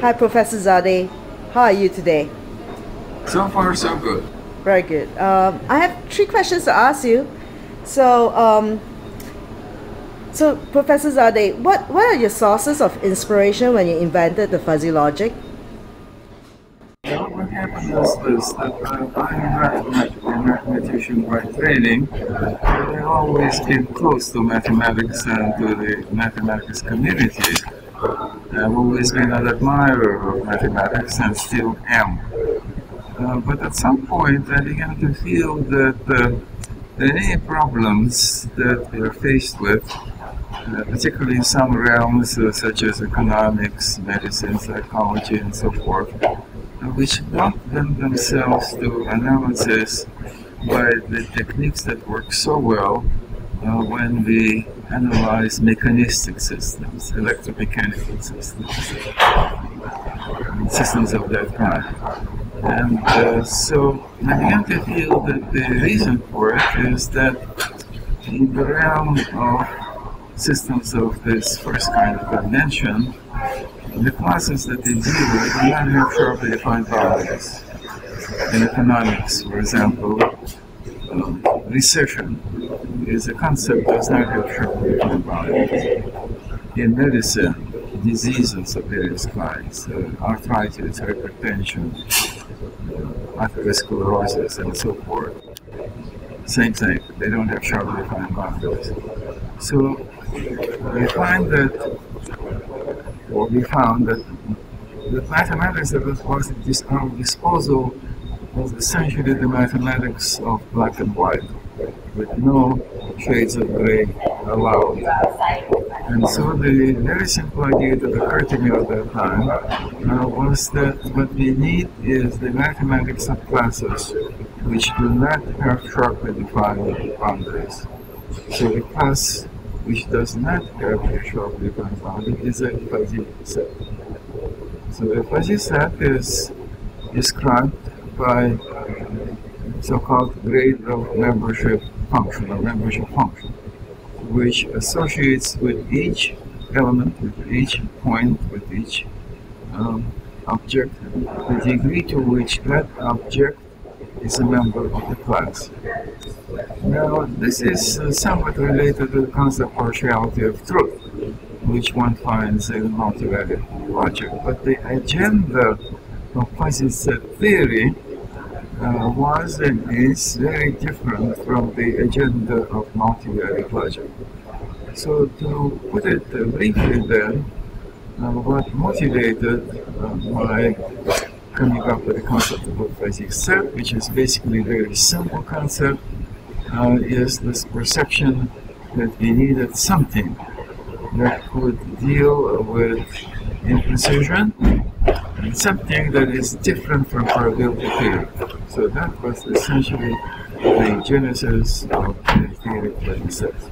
Hi, Professor Zadeh. How are you today? So far, so good. Very good. Um, I have three questions to ask you. So, um, so Professor Zadeh, what, what are your sources of inspiration when you invented the fuzzy logic? Well, what happened was, was that uh, I'm a mathematician by training. I've always been close to mathematics and to the mathematics community. I've always been an admirer of mathematics and still am. Uh, but at some point, I began to feel that uh, any problems that we are faced with, uh, particularly in some realms uh, such as economics, medicine, psychology, and so forth, uh, which don't lend themselves to analysis by the techniques that work so well uh, when we analyze mechanistic systems, electromechanical systems, systems of that kind. And uh, so I began to feel that the reason for it is that in the realm of systems of this first kind of dimension, the classes that they deal with do not have sharply defined boundaries. In economics, for example, recession is a concept does not have defined boundaries. In medicine, diseases of various kinds, uh, arthritis, hypertension, atherosclerosis, and so forth. Same thing, they don't have sharply defined boundaries. So we find that, or we found that the mathematics that was at our disposal was essentially the mathematics of black and white, with no shades of gray allowed. And so the very simple idea that occurred to me at that time uh, was that what we need is the mathematics of classes which do not have sharply defined boundaries. So a class which does not have a sharply defined boundary is a fuzzy set. So a fuzzy set is described by so-called grade of membership function or membership function which associates with each element, with each point, with each um, object, the degree to which that object is a member of the class. Now, this is uh, somewhat related to the concept of partiality of truth, which one finds in multivalued logic. But the agenda set theory uh, was and is very different from the agenda of multivalued logic. So to put it briefly then, uh, what motivated uh, my coming up with the concept of fuzzy set, which is basically a very simple concept, uh, is this perception that we needed something that could deal with imprecision something that is different from probability theory. So that was essentially the genesis of the theory of fuzzy sets.